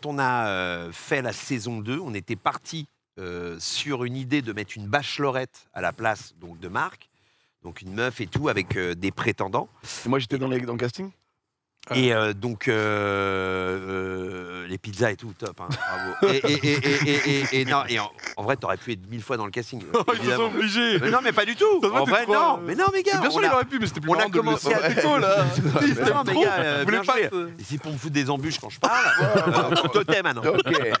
Quand on a euh, fait la saison 2, on était parti euh, sur une idée de mettre une bachelorette à la place donc, de Marc. Donc une meuf et tout avec euh, des prétendants. Et moi, j'étais dans, les- dans le casting? Et euh, donc, les pizzas et tout, top. hein, bravo. Et, et- et- et- et- et- et non, en, en vrai, t'aurais pu être mille fois dans le casting. Ils sont obligés Mais non, mais pas du tout. En vrai, non. euh, Mais non, mais gars. Bien sûr, il aurait pu, mais c'était plus on a marrant de commencé à- Déco, là non, mais gars, euh, bien joué. si pour me foutre des embûches quand je parle, euh, totem maintenant. Ok.